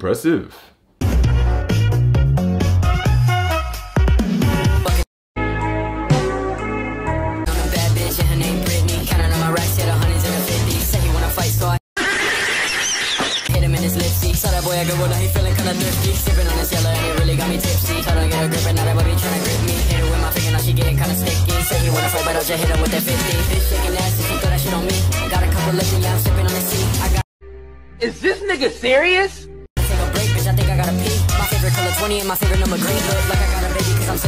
Impressive. bad bitch and her name Brittany. Counting on my racks, hit the hundreds and the fifties. Say he wanna fight, so I hit him in his lipstick. Saw that boy I go well, he feeling kinda thirsty. Sipping on this yellow and it really got me tipsy. Told get a grip and now that baby tryna grip me. Hit her with my finger, now she getting kinda sticky. Say he wanna fight, but I'll just hit him with that 50. Bitch shaking ass, if throw that shit on me. Got a couple liquor, yeah, I'm sipping on the sea. I got Is this nigga serious? 20 and my favorite number green. Look like I got a baby cause I'm.